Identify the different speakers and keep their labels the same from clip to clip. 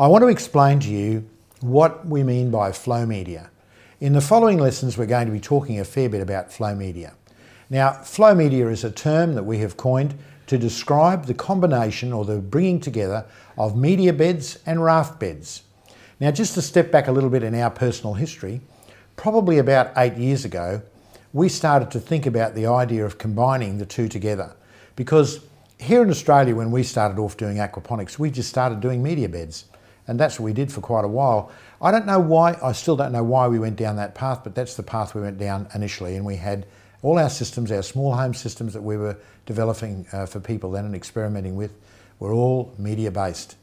Speaker 1: I want to explain to you what we mean by FloMedia. In the following lessons, we're going to be talking a fair bit about FloMedia. Now, FloMedia is a term that we have coined to describe the combination or the bringing together of media beds and raft beds. Now, just to step back a little bit in our personal history, probably about eight years ago, we started to think about the idea of combining the two together. Because here in Australia, when we started off doing aquaponics, we just started doing media beds. And that's what we did for quite a while. I don't know why, I still don't know why we went down that path, but that's the path we went down initially. And we had all our systems, our small home systems that we were developing uh, for people then and experimenting with, were all media based.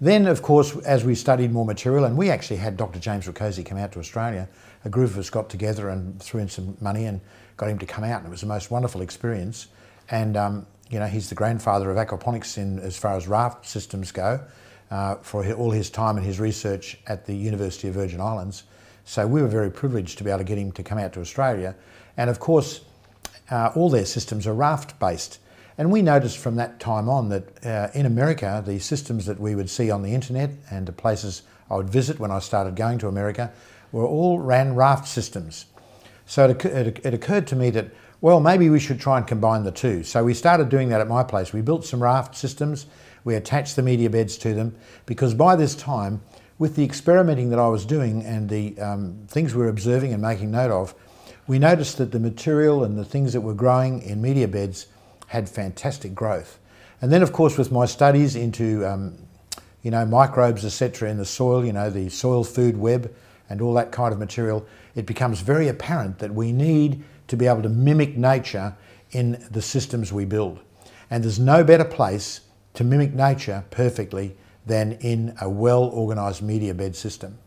Speaker 1: Then, of course, as we studied more material, and we actually had Dr. James Rakocy come out to Australia, a group of us got together and threw in some money and got him to come out, and it was the most wonderful experience. And um, you know, he's the grandfather of aquaponics in as far as raft systems go, uh, for all his time and his research at the University of Virgin Islands. So we were very privileged to be able to get him to come out to Australia. And of course, uh, all their systems are raft based. And we noticed from that time on that uh, in America, the systems that we would see on the internet and the places I would visit when I started going to America were all ran raft systems. So it, it, it occurred to me that, well, maybe we should try and combine the two. So we started doing that at my place. We built some raft systems, we attached the media beds to them, because by this time, with the experimenting that I was doing and the um, things we were observing and making note of, we noticed that the material and the things that were growing in media beds had fantastic growth. And then, of course, with my studies into, um, you know, microbes, etc., in the soil, you know, the soil food web and all that kind of material, it becomes very apparent that we need to be able to mimic nature in the systems we build. And there's no better place to mimic nature perfectly than in a well organised media bed system.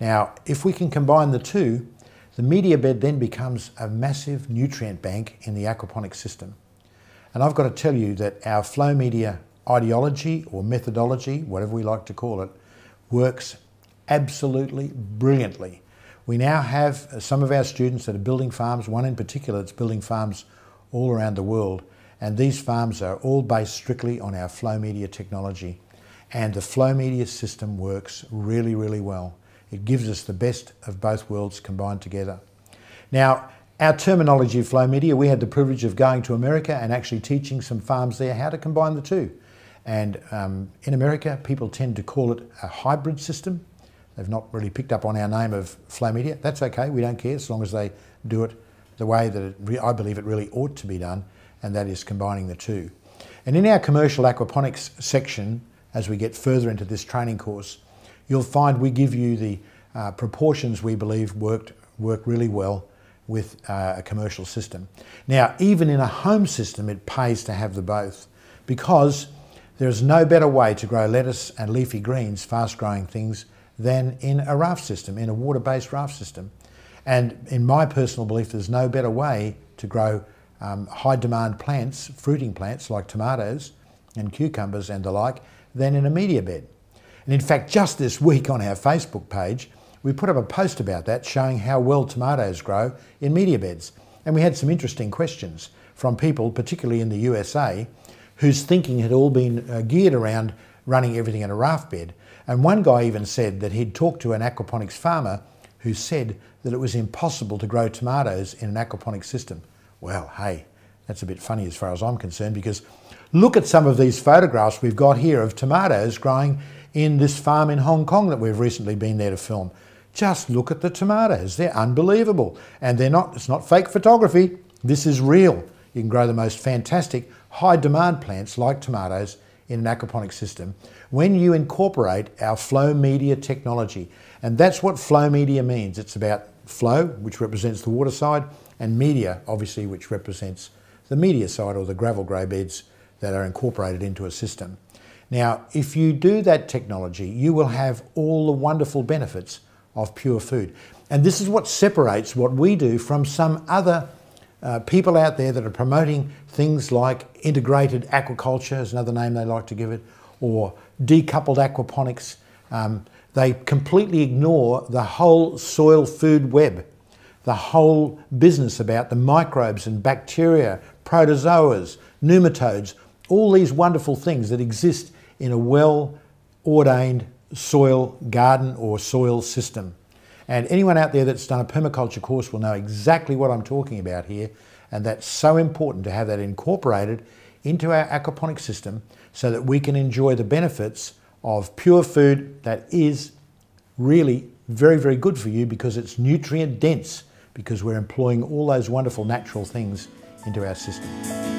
Speaker 1: Now, if we can combine the two, the media bed then becomes a massive nutrient bank in the aquaponics system. And I've got to tell you that our FloMedia ideology or methodology, whatever we like to call it, works absolutely brilliantly. We now have some of our students that are building farms, one in particular that's building farms all around the world. And these farms are all based strictly on our FloMedia technology. And the FloMedia system works really, really well. It gives us the best of both worlds combined together. Now, our terminology of FloMedia, we had the privilege of going to America and actually teaching some farms there how to combine the two. And um, in America, people tend to call it a hybrid system. They've not really picked up on our name of FloMedia. That's okay, we don't care as long as they do it the way that it, I believe it really ought to be done, and that is combining the two. And in our commercial aquaponics section, as we get further into this training course, you'll find we give you the uh, proportions we believe worked, work really well with uh, a commercial system. Now, even in a home system, it pays to have the both because there's no better way to grow lettuce and leafy greens, fast growing things, than in a raft system, in a water based raft system. And in my personal belief, there's no better way to grow um, high demand plants, fruiting plants like tomatoes and cucumbers and the like, than in a media bed. And in fact, just this week on our Facebook page, we put up a post about that showing how well tomatoes grow in media beds. And we had some interesting questions from people, particularly in the USA, whose thinking had all been uh, geared around running everything in a raft bed. And one guy even said that he'd talked to an aquaponics farmer who said that it was impossible to grow tomatoes in an aquaponics system. Well, hey, that's a bit funny as far as I'm concerned because look at some of these photographs we've got here of tomatoes growing in this farm in Hong Kong that we've recently been there to film. Just look at the tomatoes. They're unbelievable. And they're not, it's not fake photography. This is real. You can grow the most fantastic high demand plants like tomatoes in an aquaponic system when you incorporate our FloMedia technology. And that's what FloMedia means. It's about flow, which represents the water side, and media, obviously, which represents the media side or the gravel grow beds that are incorporated into a system. Now, if you do that technology, you will have all the wonderful benefits of pure food. And this is what separates what we do from some other uh, people out there that are promoting things like integrated aquaculture, is another name they like to give it, or decoupled aquaponics. Um, they completely ignore the whole soil food web, the whole business about the microbes and bacteria, protozoas, nematodes, all these wonderful things that exist in a well ordained soil garden or soil system. And anyone out there that's done a permaculture course will know exactly what I'm talking about here. And that's so important to have that incorporated into our aquaponic system so that we can enjoy the benefits of pure food that is really very, very good for you because it's nutrient dense because we're employing all those wonderful natural things into our system.